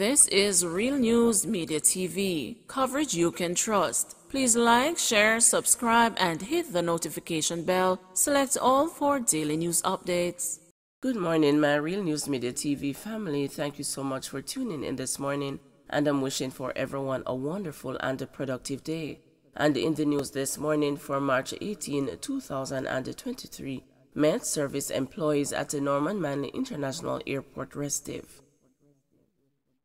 This is Real News Media TV, coverage you can trust. Please like, share, subscribe, and hit the notification bell. Select all for daily news updates. Good morning, my Real News Media TV family. Thank you so much for tuning in this morning, and I'm wishing for everyone a wonderful and a productive day. And in the news this morning for March 18, 2023, Met Service employees at the Norman Manley International Airport restive.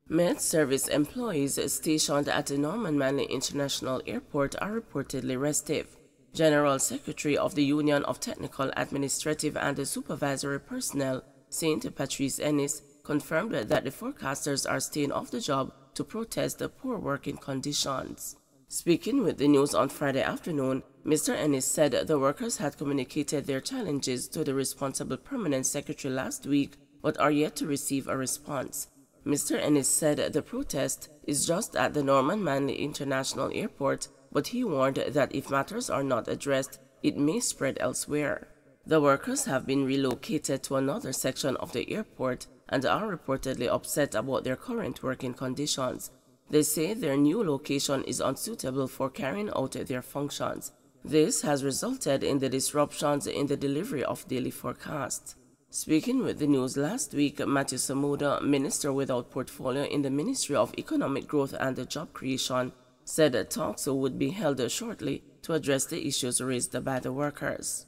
Met Service employees stationed at the Norman Manley International Airport are reportedly restive. General Secretary of the Union of Technical, Administrative and Supervisory Personnel, St. Patrice Ennis, confirmed that the forecasters are staying off the job to protest the poor working conditions. Speaking with the news on Friday afternoon, Mr. Ennis said the workers had communicated their challenges to the responsible permanent secretary last week but are yet to receive a response. Mr. Ennis said the protest is just at the Norman Manley International Airport, but he warned that if matters are not addressed, it may spread elsewhere. The workers have been relocated to another section of the airport and are reportedly upset about their current working conditions. They say their new location is unsuitable for carrying out their functions. This has resulted in the disruptions in the delivery of daily forecasts. Speaking with the news last week, Matthew Samuda, minister without portfolio in the Ministry of Economic Growth and Job Creation, said that talks would be held shortly to address the issues raised by the workers.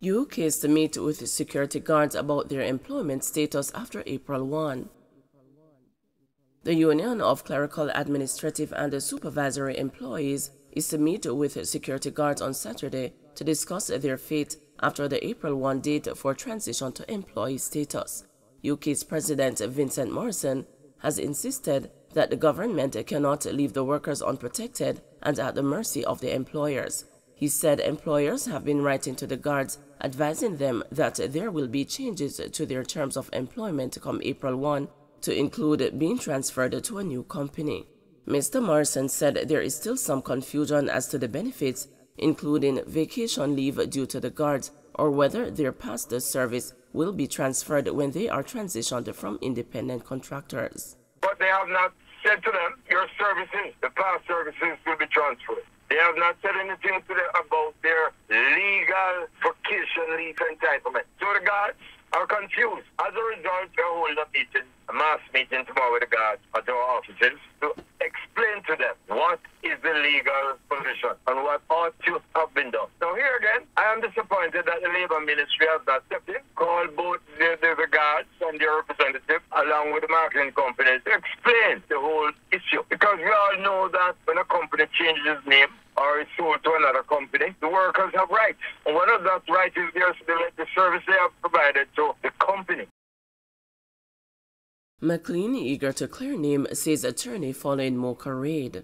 UCASE is to meet with security guards about their employment status after April 1. The Union of Clerical, Administrative and Supervisory Employees is to meet with security guards on Saturday to discuss their fate after the April 1 date for transition to employee status. UCASE's President Vincent Morrison has insisted that the government cannot leave the workers unprotected and at the mercy of the employers. He said employers have been writing to the guards advising them that there will be changes to their terms of employment come April 1 to include being transferred to a new company. Mr. Morrison said there is still some confusion as to the benefits including vacation leave due to the guards, or whether their past service will be transferred when they are transitioned from independent contractors. But they have not said to them, your services, the past services will be transferred. They have not said anything to them about their legal vacation leave entitlement. So the guards are confused. As a result, they hold a meeting, a mass meeting tomorrow with the guards at our offices to explain them what is the legal position and what ought to have been done. So here again, I am disappointed that the Labour Ministry has not stepped in, called both the, the, the guards and their representatives along with the marketing companies to explain the whole issue. Because we all know that when a company changes its name, or is sold to another company, the workers have rights. And one of that rights is the, the service they have provided to the company. McLean, eager to clear name, says attorney following MOCA raid.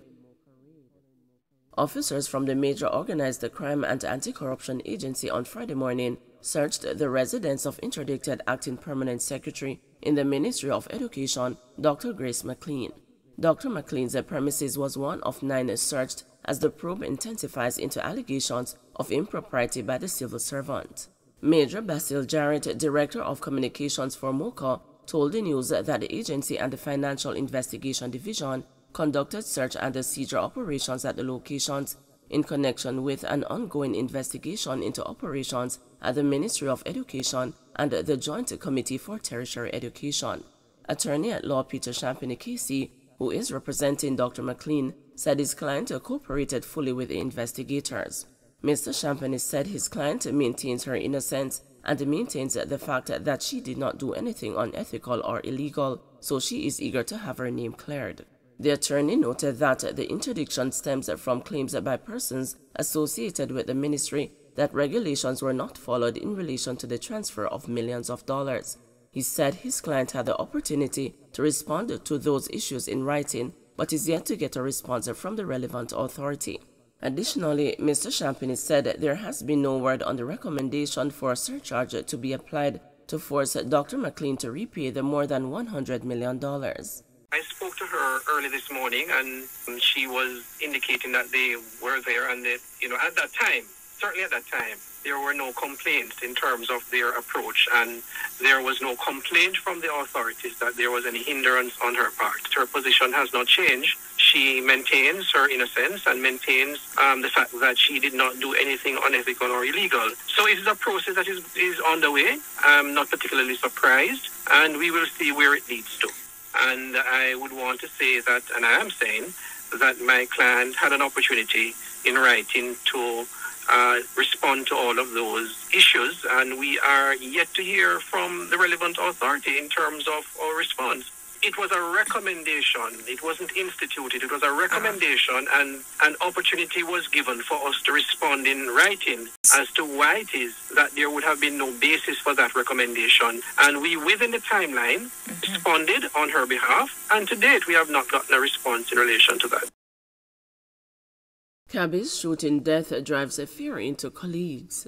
Officers from the major organized crime and anti-corruption agency on Friday morning searched the residence of interdicted acting permanent secretary in the Ministry of Education, Dr. Grace McLean. Dr. McLean's premises was one of nine searched as the probe intensifies into allegations of impropriety by the civil servant. Major Basil Jarrett, Director of Communications for MOCA, told the news that the agency and the Financial Investigation Division conducted search and seizure operations at the locations in connection with an ongoing investigation into operations at the Ministry of Education and the Joint Committee for Tertiary Education. Attorney at law Peter Champagnie KC, who is representing Dr. McLean, said his client cooperated fully with the investigators. Mr. Champagnie said his client maintains her innocence and maintains the fact that she did not do anything unethical or illegal, so she is eager to have her name cleared. The attorney noted that the interdiction stems from claims by persons associated with the ministry that regulations were not followed in relation to the transfer of millions of dollars. He said his client had the opportunity to respond to those issues in writing, but is yet to get a response from the relevant authority. Additionally, Mr. Champagnie said there has been no word on the recommendation for a surcharge to be applied to force Dr. McLean to repay the more than $100 million. I spoke to her early this morning and she was indicating that they were there and that, you know, at that time, certainly at that time, there were no complaints in terms of their approach, and there was no complaint from the authorities that there was any hindrance on her part. Her position has not changed. She maintains her innocence and maintains um, the fact that she did not do anything unethical or illegal. So it is a process that is, is underway. I'm not particularly surprised, and we will see where it leads to. And I would want to say that, and I am saying, that my client had an opportunity in writing to uh, respond to all of those issues, and we are yet to hear from the relevant authority in terms of our response. It was a recommendation. It wasn't instituted. It was a recommendation, and an opportunity was given for us to respond in writing as to why it is that there would have been no basis for that recommendation. And we, within the timeline, mm-hmm. responded on her behalf, and to date, we have not gotten a response in relation to that. Cabby's shooting death drives a fear into colleagues.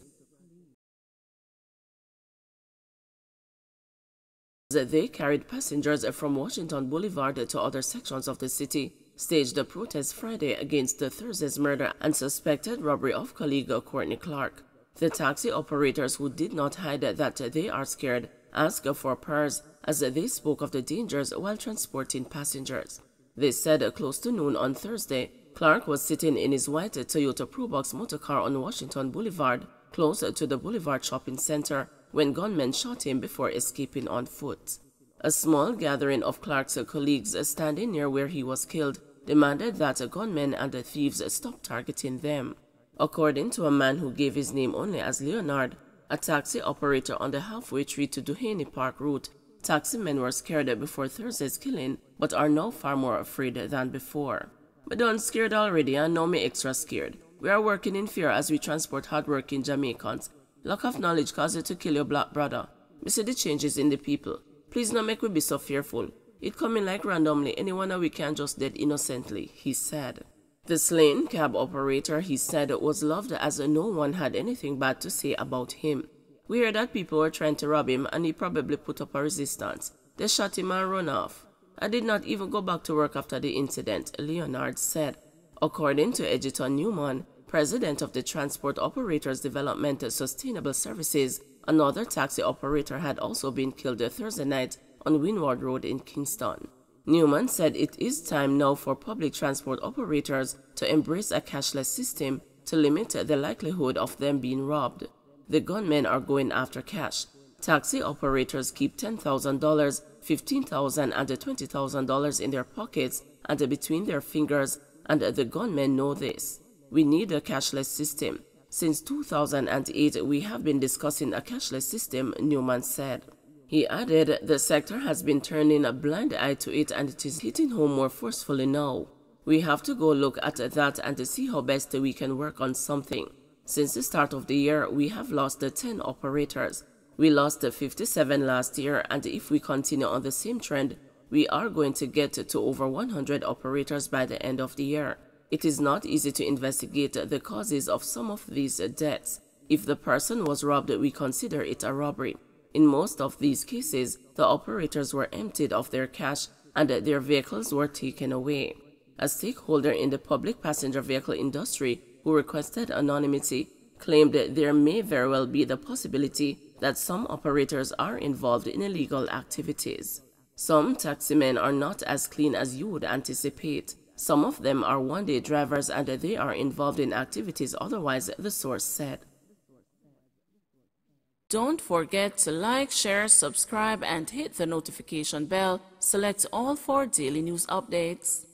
They carried passengers from Washington Boulevard to other sections of the city, staged a protest Friday against Thursday's murder and suspected robbery of colleague Courtney Clark. The taxi operators who did not hide that they are scared asked for prayers as they spoke of the dangers while transporting passengers. They said close to noon on Thursday, Clark was sitting in his white Toyota Probox motorcar on Washington Boulevard, close to the Boulevard Shopping Center, when gunmen shot him before escaping on foot. A small gathering of Clark's colleagues standing near where he was killed demanded that the gunmen and the thieves stop targeting them. According to a man who gave his name only as Leonard, a taxi operator on the halfway tree to Duhaney Park route, taxi men were scared before Thursday's killing but are now far more afraid than before. Me done scared already and now me extra scared. We are working in fear as we transport hardworking Jamaicans. Lack of knowledge causes you to kill your black brother. Me see the changes in the people. Please not make we be so fearful. It coming like randomly, anyone that we can just dead innocently, he said. The slain cab operator, he said, was loved as no one had anything bad to say about him. We heard that people were trying to rob him and he probably put up a resistance. They shot him and run off. I did not even go back to work after the incident, Leonard said. According to Egerton Newman, president of the Transport Operators Development Sustainable Services, another taxi operator had also been killed Thursday night on Windward Road in Kingston. Newman said it is time now for public transport operators to embrace a cashless system to limit the likelihood of them being robbed. The gunmen are going after cash. Taxi operators keep $10,000 $15,000 and $20,000 in their pockets and between their fingers, and the gunmen know this. We need a cashless system. Since 2008, we have been discussing a cashless system, Newman said. He added, the sector has been turning a blind eye to it and it is hitting home more forcefully now. We have to go look at that and see how best we can work on something. Since the start of the year, we have lost 10 operators. We lost 57 last year, and if we continue on the same trend, we are going to get to over 100 operators by the end of the year. It is not easy to investigate the causes of some of these deaths. If the person was robbed, we consider it a robbery. In most of these cases, the operators were emptied of their cash and their vehicles were taken away. A stakeholder in the public passenger vehicle industry who requested anonymity claimed that there may very well be the possibility that some operators are involved in illegal activities. Some taximen are not as clean as you would anticipate. Some of them are one-day drivers and they are involved in activities otherwise, the source said. Don't forget to like, share, subscribe, and hit the notification bell. Select all for daily news updates.